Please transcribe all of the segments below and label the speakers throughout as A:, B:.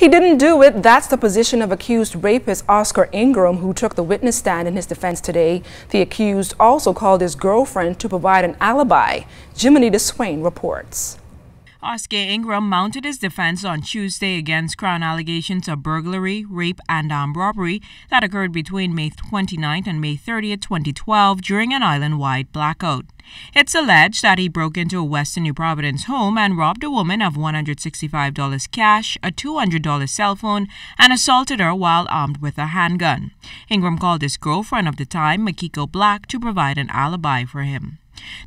A: He didn't do it. That's the position of accused rapist Oscar Ingram, who took the witness stand in his defense today. The accused also called his girlfriend to provide an alibi. Jiminy DeSwain reports.
B: Oscar Ingram mounted his defense on Tuesday against Crown allegations of burglary, rape, and armed robbery that occurred between May 29 and May 30, 2012, during an island wide blackout. It's alleged that he broke into a Western New Providence home and robbed a woman of $165 cash, a $200 cell phone, and assaulted her while armed with a handgun. Ingram called his girlfriend of the time, Makiko Black, to provide an alibi for him.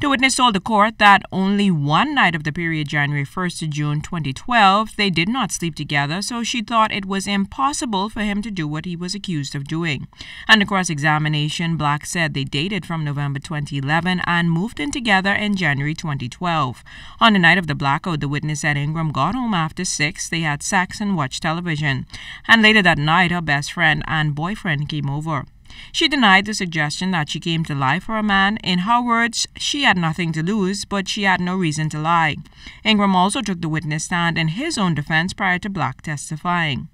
B: The witness told the court that only one night of the period January 1st to June 2012, they did not sleep together, so she thought it was impossible for him to do what he was accused of doing. Under cross examination, Black said they dated from November 2011 and moved in together in January 2012. On the night of the blackout, the witness said Ingram got home after 6, they had sex and watched television. And later that night, her best friend and boyfriend came over. She denied the suggestion that she came to lie for a man. In her words, she had nothing to lose, but she had no reason to lie. Ingram also took the witness stand in his own defense prior to Black testifying.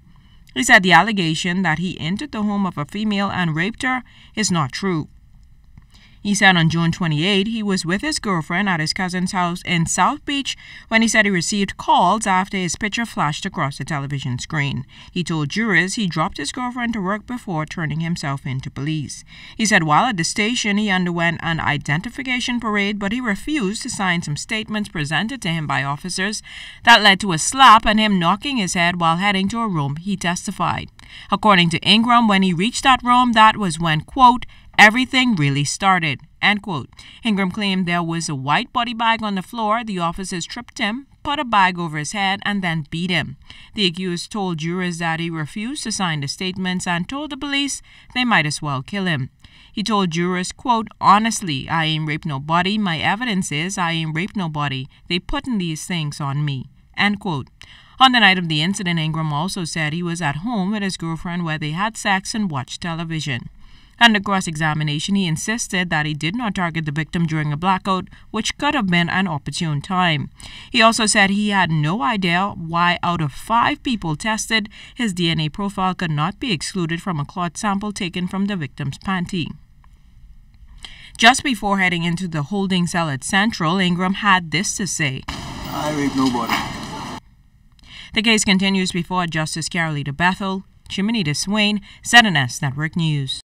B: He said the allegation that he entered the home of a female and raped her is not true. He said on June 28 he was with his girlfriend at his cousin's house in South Beach when he said he received calls after his picture flashed across the television screen. He told jurors he dropped his girlfriend to work before turning himself in to police. He said while at the station he underwent an identification parade, but he refused to sign some statements presented to him by officers that led to a slap and him knocking his head while heading to a room he testified. According to Ingram, when he reached that room, that was when, quote, everything really started. End quote. Ingram claimed there was a white body bag on the floor. The officers tripped him, put a bag over his head, and then beat him. The accused told jurors that he refused to sign the statements and told the police they might as well kill him. He told jurors, quote, Honestly, I ain't raped nobody. My evidence is I ain't raped nobody. They putting these things on me. End quote. On the night of the incident, Ingram also said he was at home with his girlfriend where they had sex and watched television. Under cross examination, he insisted that he did not target the victim during a blackout, which could have been an opportune time. He also said he had no idea why, out of five people tested, his DNA profile could not be excluded from a cloth sample taken from the victim's panty. Just before heading into the holding cell at Central, Ingram had this to say
C: I rape nobody.
B: The case continues before Justice Carolita Bethell, Jiminy DeSwain, ZNS Network News.